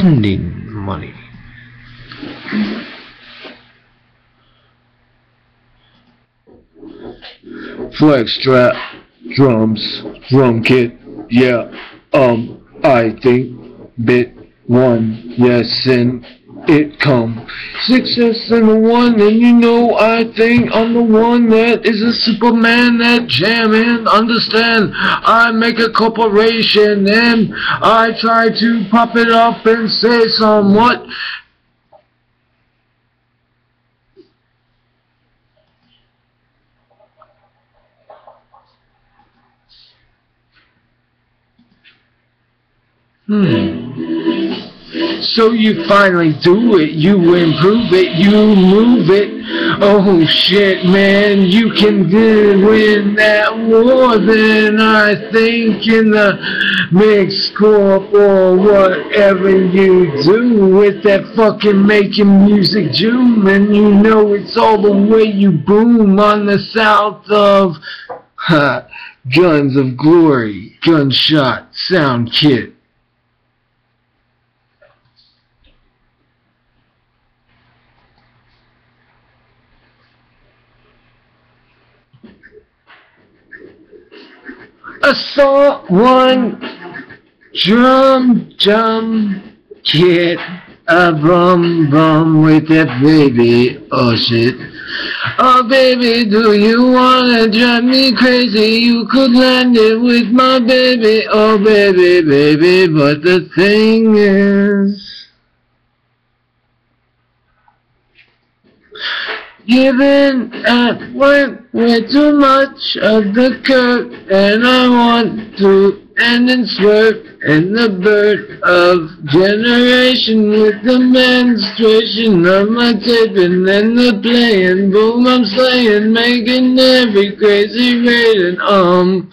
spending money. Flex strap, drums, drum kit, yeah, um, I think, bit one, yes, and it come. Success and the one, and you know I think I'm the one that is a Superman that jam and understand. I make a corporation and I try to pop it up and say somewhat. Hmm. So you finally do it, you improve it, you move it. Oh shit, man, you can win that war then I think in the mix corp or whatever you do with that fucking making music June and you know it's all the way you boom on the south of Guns of Glory, Gunshot Sound Kit. I saw one drum drum kid a bum bum with that baby oh shit. Oh baby do you wanna drive me crazy? You could land it with my baby. Oh baby baby but the thing is Given I went way too much of the curve and I want to end and swerve in the birth of generation with the menstruation of my taping and the playing boom I'm slaying making every crazy rating um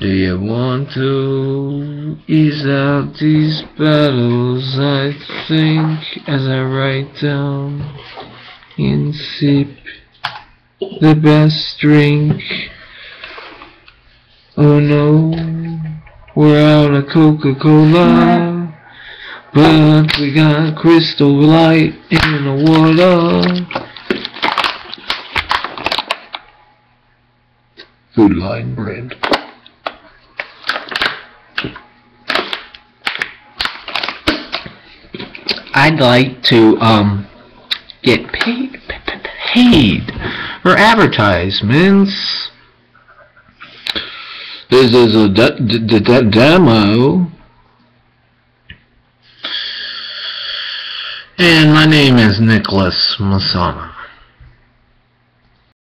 Do you want to ease out these battles? I think as I write down in sip the best drink. Oh no, we're out of Coca-Cola, but we got Crystal Light in the water. Food Lion brand. I'd like to um get paid paid for advertisements. This is a de de de demo. And my name is Nicholas Messana.